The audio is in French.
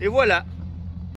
Et voilà,